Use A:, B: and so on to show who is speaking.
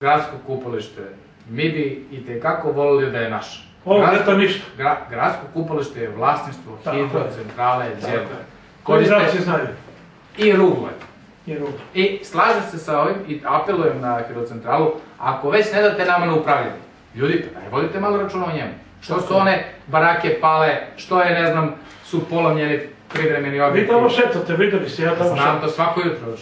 A: Gradsko kupalište, mi bi i tekako volili da je naše.
B: Ovo ne to ništa.
A: Gra, gradsko kupalište je vlasništvo hidrocentrale
B: Đerbe. Koji zraci znaju.
A: I rugle.
B: I rugle.
A: I slažem se sa ovim i apelujem na hidrocentralu, ako već ne date nama na upravljanje, ljudi, pa daj, vodite malo računa o njemu. Što su one barake pale, što je, ne znam, su polomljeni privremeni objekti.
B: Vi tamo šetate, videli ste, ja tamo šetam.
A: Znam to svako jutro.